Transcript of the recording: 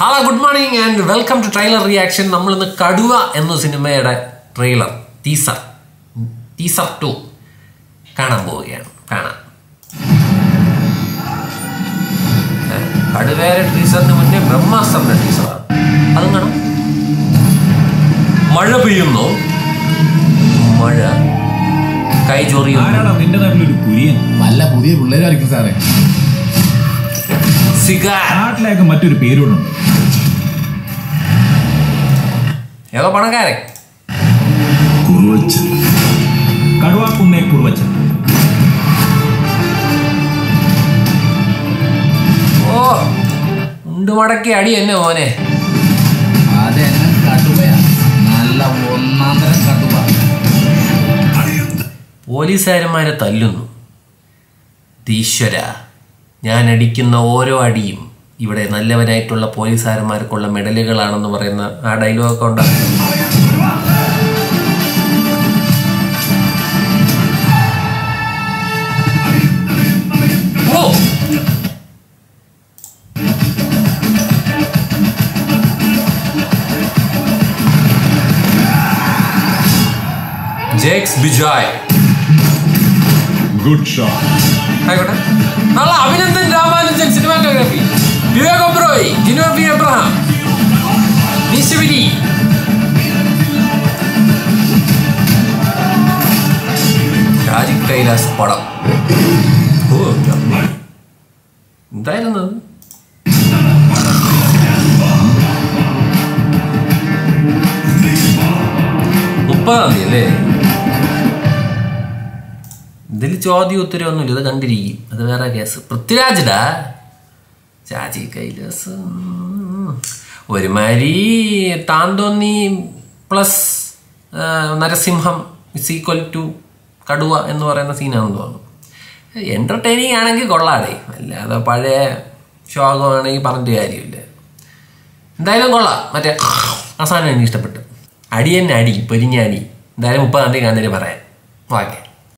Hello good morning and welcome to trailer reaction നമ്മൾ ഇന്ന് കടുവ എന്ന സിനിമയുടെ ട്രെയിലർ ടീസർ ടീസർ ടു കാണാൻ പോവുകയാണ്. കാണാം. കടുവയുടെ ടീസറിന് മുന്നേ ബ്രഹ്മാസ്ത്രന്റെ ടീസറാണ് അതും കാണാം. മഴ പെയ്യുന്നു. മഴ കൈ ചൊറിയുന്നു. പുരിയൻ നല്ല പുതിയ പിള്ളേരായിരിക്കും സാറേ. നാട്ടിലേക്ക് മറ്റൊരു പേരുണ്ട്. ഏതോ പണക്കാരൻ. കടുവാക്കുന്നേ കുറുവച്ചൻ. ഓ ഉണ്ട് മടക്കി അടി എന്നെ മോനെ. അതെന്നെ കടുവയാ. നല്ല ഒന്നാം തരം കടുവ. പോലീസുകാരന്മാരെ തല്ലുന്നു. ഈശ്വര ഞാൻ അടിക്കുന്ന ഓരോ അടിയും ഇവിടെ നല്ലവനായിട്ടുള്ള പോലീസുകാരന്മാർക്കുള്ള മെഡലുകളാണെന്ന് പറയുന്ന ആ ഡയലോഗ് ഒക്കെ ഓ! ജേക്സ് ബിജോയ്. ഗുഡ് ഷോട്ട് ആയിക്കോട്ടെ. നാളെ അഭിനന്ദൻ രാമാനുജൻ സിനിമാറ്റോഗ്രാഫി. വിവേക് ഒബ്രോയ് ജിനോ പി എബ്രഹാം നിശുവിരി രാജിക് കൈലാസ് പടം. എന്തായിരുന്നു മുപ്പതാം തീയതി അല്ലേ? ഇതിൽ ചോദ്യം ഉത്തരവൊന്നുമില്ല ഇത് കണ്ടിരിക്കും. അത് വേറെ കേസ് പൃഥ്വിരാജിടാ ചാച്ചി കൈലാസ്. ഒരുമാതിരി താൻ തോന്നി plus Narasimham is equal to Kaduva എന്ന് പറയുന്ന സീനാണെന്ന് തോന്നുന്നു. എന്റർടൈനിങ് ആണെങ്കിൽ കൊള്ളാടേ അല്ലാതെ പഴയ ശോകമാണെങ്കിൽ പറഞ്ഞിട്ട് കാര്യമില്ല. എന്തായാലും കൊള്ളാം. മറ്റേ അവസാനം എനിക്ക് ഇഷ്ടപ്പെട്ടു. അടി പൊരിഞ്ഞ അടി. എന്തായാലും മുപ്പതാം തീയതി കാണുന്നതിന് പറയാം. ഓക്കെ.